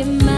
in my